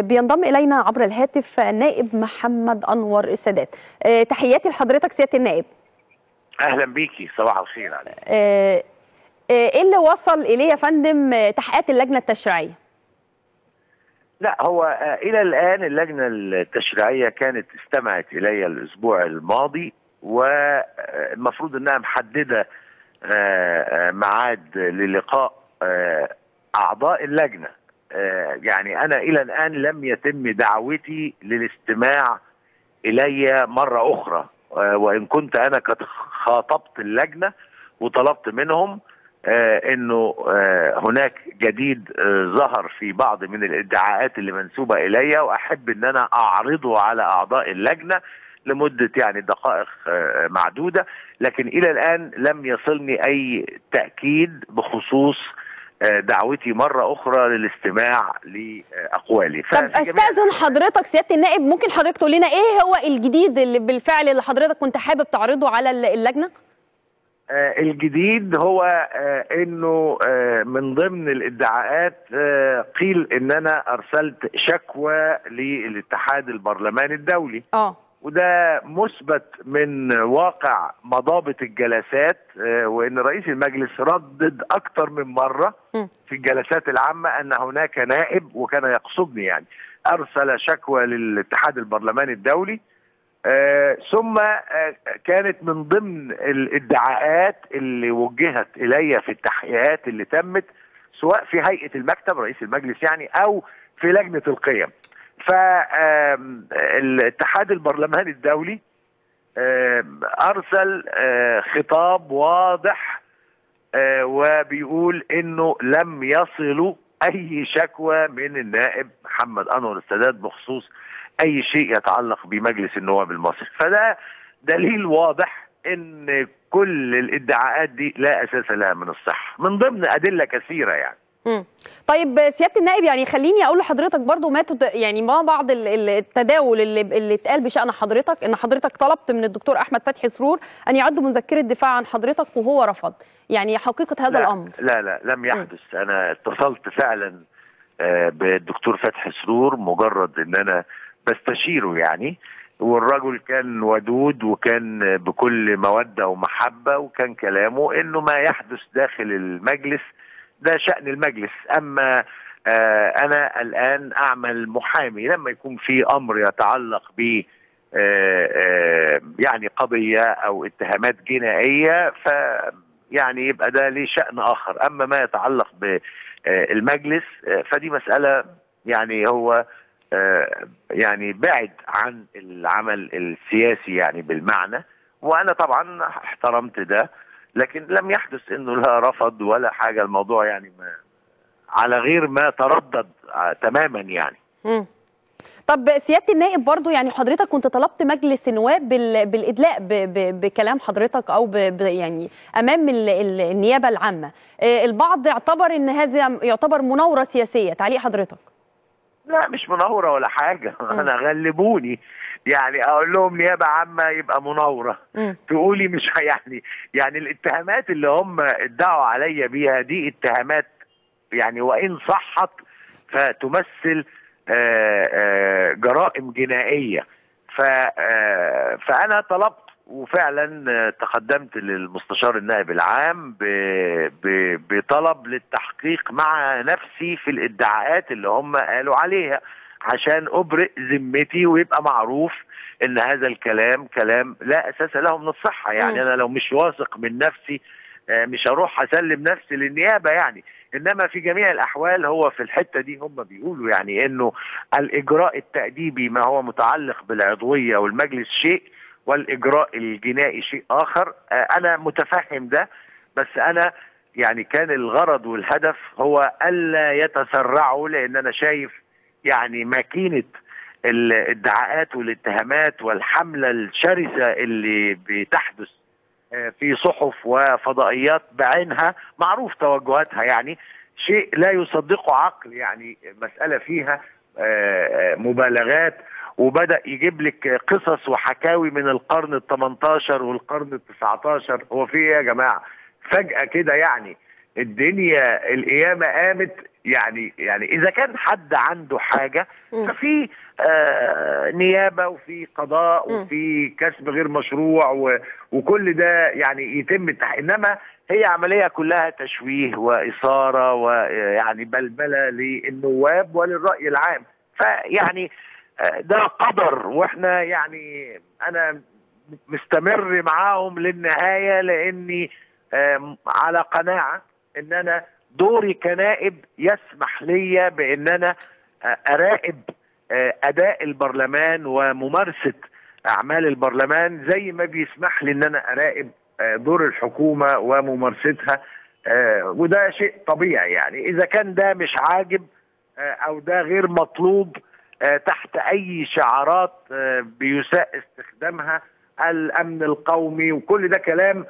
بينضم إلينا عبر الهاتف النائب محمد أنور السادات. آه، تحياتي لحضرتك سيادة النائب. أهلا بيكي صباح الخير عليك. آه، آه، إيه اللي وصل إليه يا فندم تحقيقات اللجنة التشريعية؟ لا هو إلى الآن اللجنة التشريعية كانت استمعت إلي الأسبوع الماضي والمفروض إنها محددة ميعاد للقاء أعضاء اللجنة. يعني أنا إلى الآن لم يتم دعوتي للاستماع إلي مرة أخرى. آه، وإن كنت أنا قد خاطبت اللجنة وطلبت منهم آه، إنه آه، هناك جديد آه، ظهر في بعض من الادعاءات اللي منسوبة إلي وأحب إن أنا أعرضه على أعضاء اللجنة لمدة يعني دقائق آه، معدودة. لكن إلى الآن لم يصلني أي تأكيد بخصوص آه، دعوتي مرة أخرى للاستماع لأقوالي. طب أستاذن حضرتك سيادة النائب ممكن حضرتك تقول لنا إيه هو الجديد اللي بالفعل اللي حضرتك كنت حابب تعرضه على اللجنة؟ آه، الجديد هو آه، إنه آه، من ضمن الادعاءات قيل إن أنا أرسلت شكوى للاتحاد البرلماني الدولي. آه. وده مثبت من واقع مضابط الجلسات آه، وإن رئيس المجلس ردد أكثر من مرة. في الجلسات العامة أن هناك نائب وكان يقصدني يعني أرسل شكوى للاتحاد البرلماني الدولي آه، ثم آه، كانت من ضمن الادعاءات اللي وجهت إلي في التحقيقات اللي تمت سواء في هيئة المكتب رئيس المجلس يعني أو في لجنة القيم فالاتحاد البرلماني الدولي أرسل آه، خطاب واضح آه، وبيقول إنه لم يصلوا أي شكوى من النائب محمد أنور السادات بخصوص أي شيء يتعلق بمجلس النواب المصري. فده دليل واضح إن كل الادعاءات دي لا أساس لها من الصحه من ضمن أدلة كثيرة يعني. مم. طيب سيادة النائب يعني خليني أقول لحضرتك برضو ما تد... يعني ما بعض ال- ال- التداول اللي اللي اتقال بشأن حضرتك إن حضرتك طلبت من الدكتور أحمد فتحي سرور أن يعد مذكرة دفاع عن حضرتك وهو رفض. يعني حقيقة هذا لا الأمر. لا لا لم يحدث. أنا اتصلت فعلا آه، بالدكتور فتحي سرور مجرد إن أنا بستشيره يعني. والرجل كان ودود وكان بكل مودة ومحبة وكان كلامه إنه ما يحدث داخل المجلس ده شأن المجلس. أما آه، أنا الآن أعمل محامي لما يكون في أمر يتعلق ب آه، آه، يعني قضية أو اتهامات جنائية ف يعني يبقى ده ليه شأن آخر. أما ما يتعلق بالمجلس فدي مسألة يعني هو يعني بعد عن العمل السياسي يعني بالمعنى. وأنا طبعا احترمت ده. لكن لم يحدث إنه لا رفض ولا حاجة الموضوع يعني ما على غير ما تردد تماما يعني مم. طب سيادة النائب برضو يعني حضرتك كنت طلبت مجلس النواب بال... بالإدلاء. بكلام حضرتك أو. يعني أمام ال... ال... النيابة العامة آه، البعض اعتبر إن هذا يعتبر مناورة سياسية تعليق حضرتك لا مش مناورة ولا حاجة. أنا غلبوني. يعني أقول لهم نيابة عامة يبقى مناورة. تقولي مش يعني يعني الاتهامات اللي هم ادعوا عليا بيها دي اتهامات يعني وإن صحت فتمثل آه، آه، جرائم جنائية. آه، فأنا طلبت وفعلا آه، تقدمت للمستشار النائب العام بطلب للتحقيق مع نفسي في الادعاءات اللي هم قالوا عليها عشان أبرئ ذمتي ويبقى معروف إن هذا الكلام كلام لا أساس له من الصحة يعني. أنا لو مش واثق من نفسي آه، مش هروح أسلم نفسي للنيابة يعني إنما في جميع الأحوال هو في الحتة دي هم بيقولوا يعني إنه الإجراء التأديبي ما هو متعلق بالعضوية والمجلس شيء والإجراء الجنائي شيء آخر. آه، أنا متفهم ده بس أنا يعني كان الغرض والهدف هو ألا يتسرعوا لأن أنا شايف يعني ماكينة الادعاءات والاتهامات والحملة الشرسة اللي بتحدث آه، في صحف وفضائيات بعينها معروف توجهاتها يعني شيء لا يصدقه عقل يعني مسألة فيها آه، مبالغات وبدأ يجيب لك قصص وحكاوي من القرن ال 18 والقرن ال 19 هو في إيه يا جماعة فجأة كده يعني الدنيا القيامة قامت يعني يعني إذا كان حد عنده حاجة. ففي آه نيابة وفي قضاء. وفي كسب غير مشروع وكل ده يعني يتم إنما هي عملية كلها تشويه وإثارة ويعني بلبلة للنواب وللرأي العام فيعني ده قدر وإحنا يعني أنا مستمر معاهم للنهاية لأني على قناعة إن أنا دوري كنائب يسمح لي بإن أنا أراقب أداء البرلمان وممارسة أعمال البرلمان زي ما بيسمح لي إن أنا أراقب دور الحكومة وممارستها وده شيء طبيعي يعني. إذا كان ده مش عاجب أو ده غير مطلوب تحت أي شعارات آه، بيساء استخدامها الأمن القومي وكل ده كلام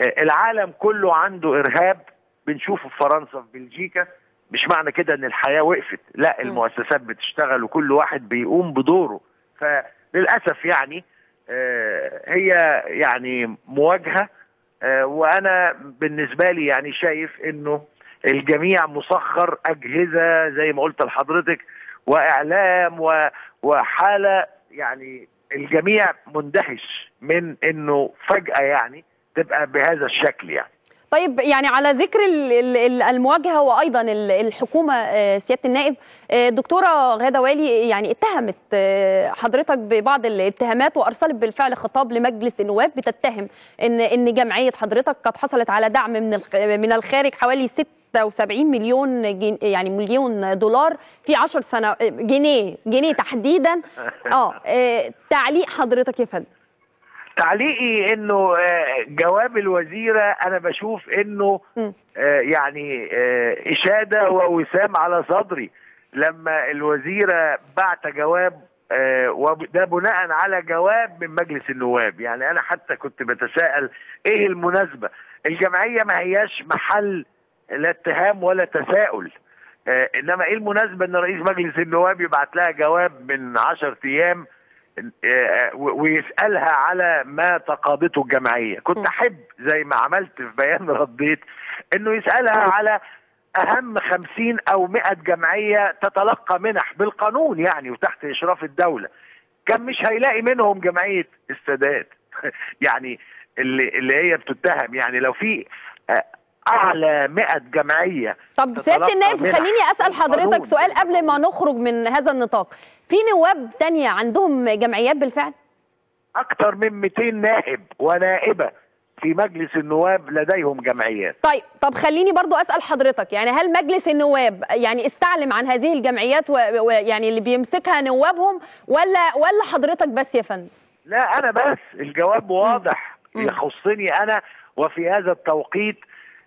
آه، العالم كله عنده إرهاب. بنشوفه في فرنسا في بلجيكا. مش معنى كده إن الحياة وقفت. لا المؤسسات بتشتغل وكل واحد بيقوم بدوره. فللأسف يعني آه، هي يعني مواجهة. آه، وأنا بالنسبة لي يعني شايف إنه الجميع مسخر أجهزة زي ما قلت لحضرتك وإعلام وحالة يعني الجميع مندهش من إنه فجأة يعني تبقى بهذا الشكل يعني. طيب يعني على ذكر ال- ال- ال- المواجهة وأيضا ال- الحكومة آه، سيادة النائب آه، الدكتوره غادة والي يعني اتهمت آه، حضرتك ببعض الاتهامات وأرسلت بالفعل خطاب لمجلس النواب بتتهم ان إن جمعية حضرتك قد حصلت على دعم من من الخارج حوالي 76 مليون جن يعني مليون دولار في 10 سنوات جنيه جنيه تحديدا. آه آه، تعليق حضرتك يا فندم. تعليقي إنه آه، جواب الوزيرة أنا بشوف إنه. آه، يعني إشادة ووسام على صدري. لما الوزيرة بعت جواب وده بناء على جواب من مجلس النواب. يعني أنا حتى كنت بتساءل إيه المناسبة. الجمعية ما هياش محل لا اتهام ولا تساؤل. آه، إنما إيه المناسبة إن رئيس مجلس النواب يبعت لها جواب من 10 أيام آه، و- ويسألها على ما تقاضته الجمعية. كنت أحب زي ما عملت في بيان رديت إنه يسألها على أهم خمسين أو مئة جمعية تتلقى منح بالقانون يعني وتحت إشراف الدولة. كان مش هيلاقي منهم جمعية السادات يعني اللي, اللي هي بتتهم. يعني لو في آه، أعلى 100 جمعية طب سيادة النائب خليني أسأل حضرتك. سؤال قبل ما نخرج من هذا النطاق. في نواب تانية عندهم جمعيات بالفعل؟ أكثر من 200 نائب ونائبة في مجلس النواب لديهم جمعيات. طيب طب خليني برضو أسأل حضرتك يعني هل مجلس النواب يعني استعلم عن هذه الجمعيات ويعني اللي بيمسكها نوابهم ولا ولا حضرتك بس يا فندم؟ لا أنا بس. الجواب واضح. يخصني أنا وفي هذا التوقيت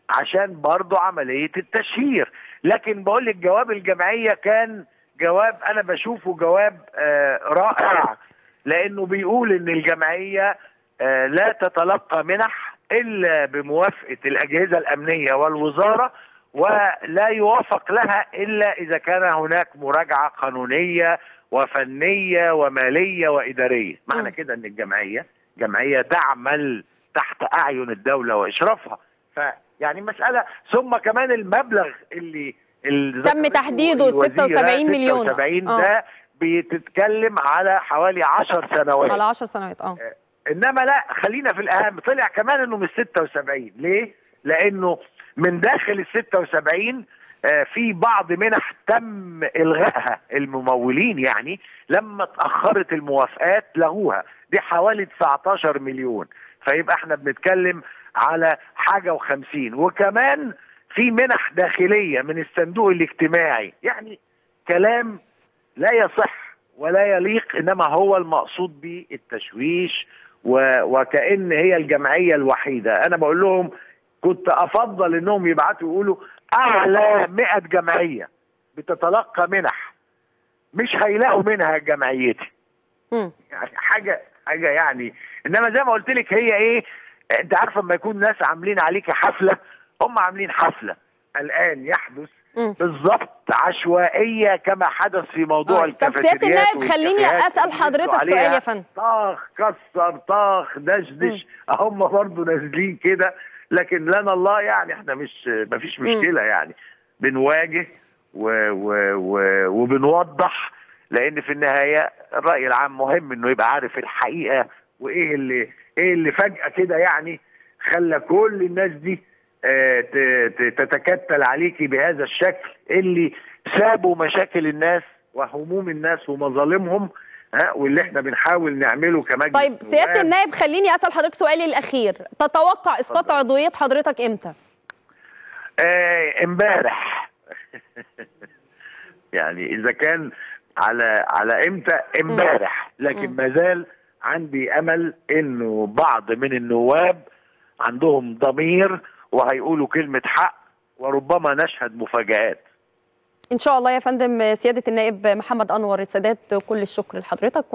عشان برضو عملية التشهير. لكن بقول لك جواب الجمعية كان جواب أنا بشوفه جواب آه رائع. لأنه بيقول إن الجمعية آه لا تتلقى منح إلا بموافقة الأجهزة الأمنية والوزارة ولا يوافق لها إلا إذا كان هناك مراجعة قانونية وفنية ومالية وإدارية. معنى. كده إن الجمعية جمعية تعمل تحت أعين الدولة وإشرافها. فيعني مسألة ثم كمان المبلغ اللي تم تحديده الوزيرة 76 مليون. 76 آه. ده بتتكلم على حوالي 10 سنوات على 10 سنوات آه إنما لا خلينا في الأهم طلع كمان إنه مش 76 ليه؟ لأنه من داخل ال 76 آه، في بعض منح تم إلغائها الممولين يعني لما اتأخرت الموافقات لغوها دي حوالي 19 مليون فيبقى إحنا بنتكلم على حاجة و50 وكمان في منح داخلية من الصندوق الاجتماعي. يعني كلام لا يصح ولا يليق إنما هو المقصود به التشويش و... وكأن هي الجمعية الوحيدة. أنا بقول لهم كنت أفضل إنهم يبعتوا يقولوا أعلى 100 جمعية بتتلقى منح. مش هيلاقوا منها جمعيتي. يعني حاجة حاجة يعني. إنما زي ما قلت لك هي إيه؟ انت عارفه لما يكون ناس عاملين عليك حفلة هم عاملين حفلة. الآن يحدث. بالظبط عشوائية كما حدث في موضوع آه. طب الكافيتريات سياده النائب خليني أسأل حضرتك سؤال يا فندم. طاخ كسر طاخ دشدش هم برضه نازلين كده لكن لنا الله يعني إحنا مش ما فيش مشكلة يعني. بنواجه و و و وبنوضح لأن في النهاية الرأي العام مهم إنه يبقى عارف الحقيقة وايه اللي إيه اللي فجأة كده يعني خلى كل الناس دي آه، تتكتل عليكي بهذا الشكل اللي سابوا مشاكل الناس وهموم الناس ومظالمهم ها واللي إحنا بنحاول نعمله كمجلس طيب سيادة. النائب خليني أسأل حضرتك سؤالي الأخير تتوقع إسقاط. عضوية حضرتك إمتى آه، امبارح يعني إذا كان على على إمتى امبارح لكن. ما زال عندي أمل إنه بعض من النواب عندهم ضمير وهيقولوا كلمة حق وربما نشهد مفاجآت. إن شاء الله يا فندم سيادة النائب محمد أنور السادات كل الشكر لحضرتك